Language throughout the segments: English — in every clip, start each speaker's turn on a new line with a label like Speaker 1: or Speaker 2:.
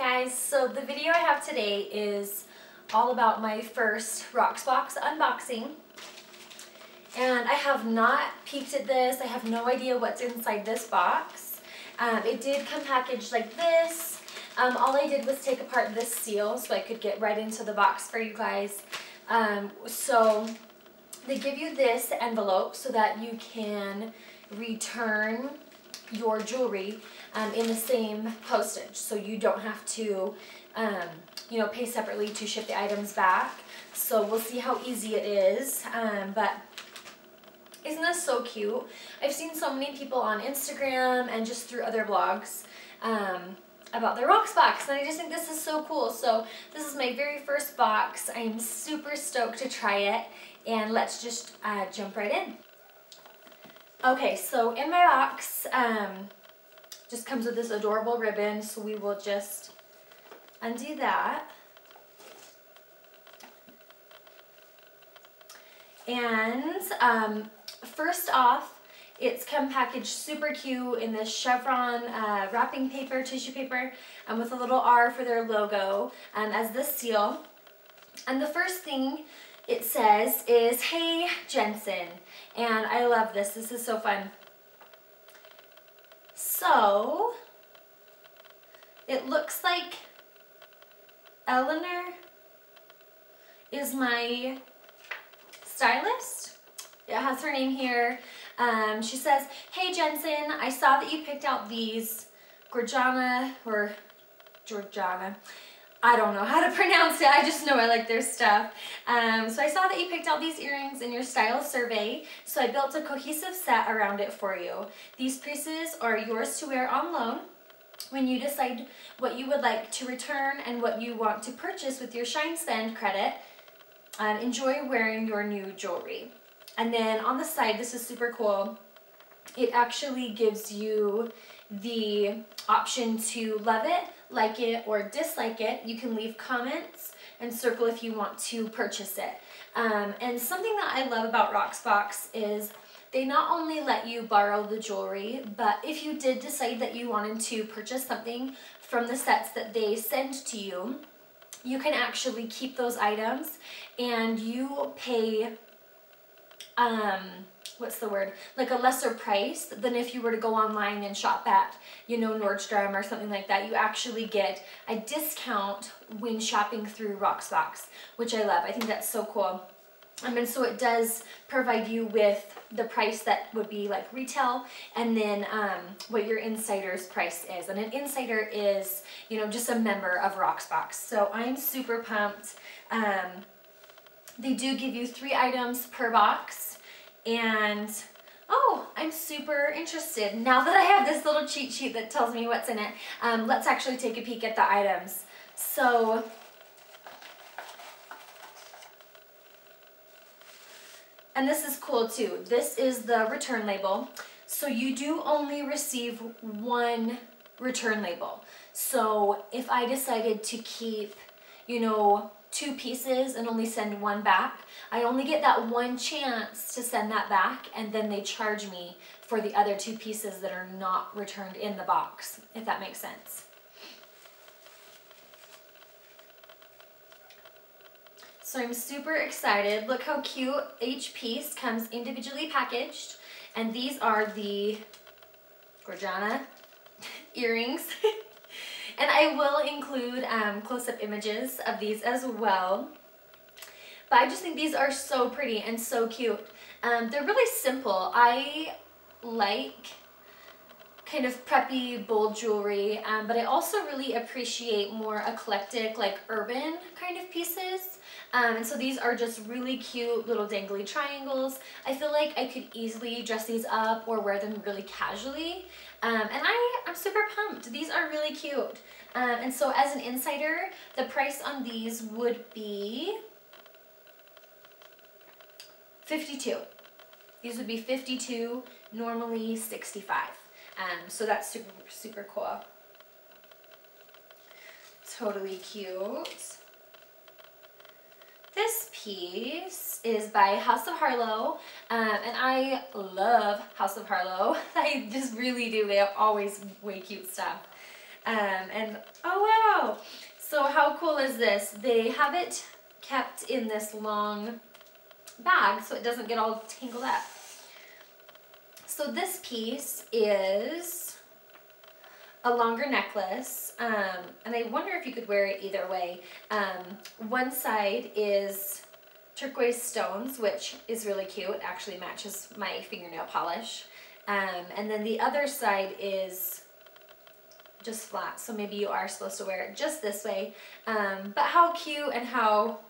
Speaker 1: guys, so the video I have today is all about my first Rocksbox unboxing. And I have not peeked at this, I have no idea what's inside this box. Um, it did come packaged like this. Um, all I did was take apart this seal so I could get right into the box for you guys. Um, so they give you this envelope so that you can return your jewelry um, in the same postage. So you don't have to, um, you know, pay separately to ship the items back. So we'll see how easy it is. Um, but isn't this so cute? I've seen so many people on Instagram and just through other blogs um, about their Rocksbox and I just think this is so cool. So this is my very first box. I'm super stoked to try it and let's just uh, jump right in. Okay, so in my box, um, just comes with this adorable ribbon, so we will just undo that. And um, first off, it's come packaged super cute in this chevron uh, wrapping paper, tissue paper, and with a little R for their logo um, as the seal. And the first thing it says is, Hey Jensyn. And I love this. This is so fun. So, it looks like Eleanor is my stylist. It has her name here. Um, she says, hey Jensyn, I saw that you picked out these Georgiana or Georgiana I don't know how to pronounce it. I just know I like their stuff. Um, so I saw that you picked out these earrings in your style survey, so I built a cohesive set around it for you. These pieces are yours to wear on loan when you decide what you would like to return and what you want to purchase with your Shine Spend credit. Um, enjoy wearing your new jewelry. And then on the side, this is super cool. It actually gives you the option to love it, like it, or dislike it. You can leave comments and circle if you want to purchase it. Um, and something that I love about Rocksbox is they not only let you borrow the jewelry, but if you did decide that you wanted to purchase something from the sets that they send to you, you can actually keep those items and you pay um, what's the word, like a lesser price than if you were to go online and shop at, you know, Nordstrom or something like that. You actually get a discount when shopping through Rocksbox, which I love. I think that's so cool. Um, and so it does provide you with the price that would be like retail and then um, what your insider's price is. And an insider is, you know, just a member of Rocksbox. So I'm super pumped. Um, they do give you three items per box and oh, I'm super interested. Now that I have this little cheat sheet that tells me what's in it, um, let's actually take a peek at the items. So, and this is cool too. This is the return label. So you do only receive one return label. So if I decided to keep, you know, two pieces and only send one back. I only get that one chance to send that back and then they charge me for the other two pieces that are not returned in the box, if that makes sense. So I'm super excited. Look how cute each piece comes individually packaged. And these are the Gorjana earrings. And I will include um, close-up images of these as well. But I just think these are so pretty and so cute. Um, they're really simple. I like kind of preppy, bold jewelry, um, but I also really appreciate more eclectic, like urban kind of pieces. Um, and so these are just really cute little dangly triangles. I feel like I could easily dress these up or wear them really casually. Um, and I, I'm super pumped. These are really cute. Um, and so as an insider, the price on these would be 52. These would be 52, normally 65. Um, so that's super, super cool. Totally cute. This piece is by House of Harlow, um, and I love House of Harlow. I just really do. They have always way cute stuff. Um, and oh wow. So how cool is this? They have it kept in this long bag so it doesn't get all tangled up. So this piece is a longer necklace, um, and I wonder if you could wear it either way. Um, one side is turquoise stones, which is really cute. It actually matches my fingernail polish. Um, and then the other side is just flat, so maybe you are supposed to wear it just this way. Um, but how cute and how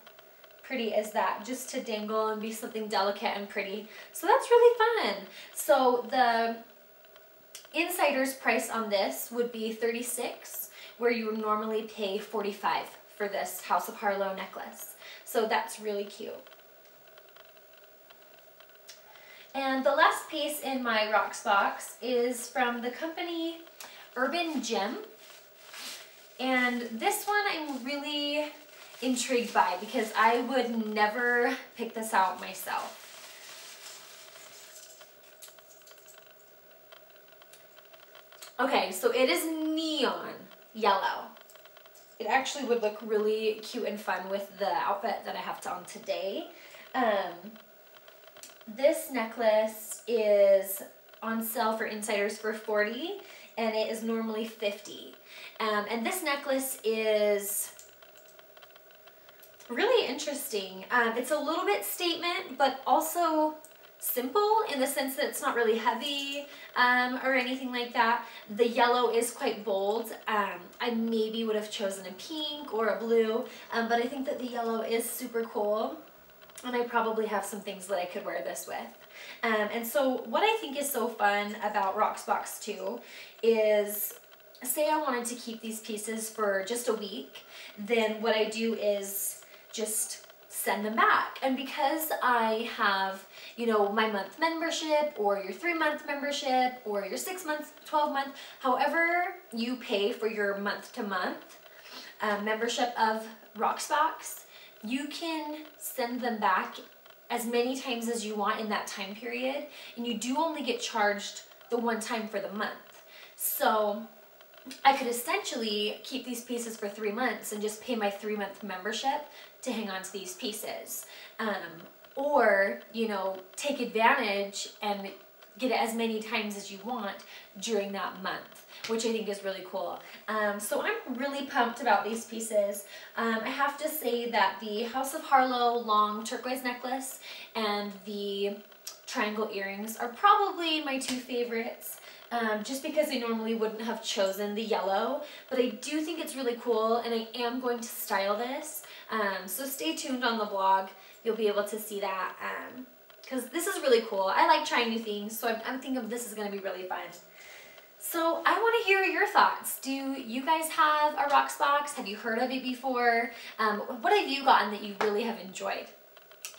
Speaker 1: pretty is that? Just to dangle and be something delicate and pretty. So that's really fun. So the insider's price on this would be 36 where you would normally pay 45 for this House of Harlow necklace. So that's really cute. And the last piece in my Rocksbox is from the company Urban Gem. And this one I'm really intrigued by because I would never pick this out myself. Okay, so it is neon yellow. It actually would look really cute and fun with the outfit that I have on today. Um, this necklace is on sale for insiders for 40 and it is normally 50. Um, and this necklace is really interesting. Um, it's a little bit statement, but also simple in the sense that it's not really heavy um, or anything like that. The yellow is quite bold. Um, I maybe would have chosen a pink or a blue, um, but I think that the yellow is super cool. And I probably have some things that I could wear this with. Um, and so what I think is so fun about Rocksbox 2 is say I wanted to keep these pieces for just a week, then what I do is just send them back. And because I have, you know, my month membership or your three month membership or your six month, 12 month, however you pay for your month to month uh, membership of Rocksbox, you can send them back as many times as you want in that time period and you do only get charged the one time for the month. So I could essentially keep these pieces for three months and just pay my three month membership to hang on to these pieces. Um, or, you know, take advantage and get it as many times as you want during that month, which I think is really cool. Um, so I'm really pumped about these pieces. Um, I have to say that the House of Harlow long turquoise necklace and the triangle earrings are probably my two favorites. Um, just because I normally wouldn't have chosen the yellow, but I do think it's really cool and I am going to style this. Um, so stay tuned on the blog. You'll be able to see that because um, this is really cool. I like trying new things, so I'm, I'm thinking this is going to be really fun. So I want to hear your thoughts. Do you guys have a Rocksbox? Have you heard of it before? Um, what have you gotten that you really have enjoyed?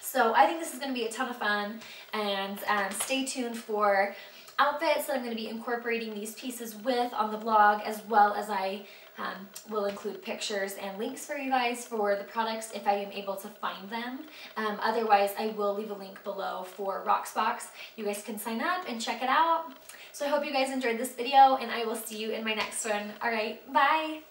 Speaker 1: So I think this is going to be a ton of fun and um, stay tuned for outfits that I'm going to be incorporating these pieces with on the blog as well as I um, will include pictures and links for you guys for the products if I am able to find them. Um, otherwise, I will leave a link below for Rocksbox. You guys can sign up and check it out. So I hope you guys enjoyed this video and I will see you in my next one. All right, bye.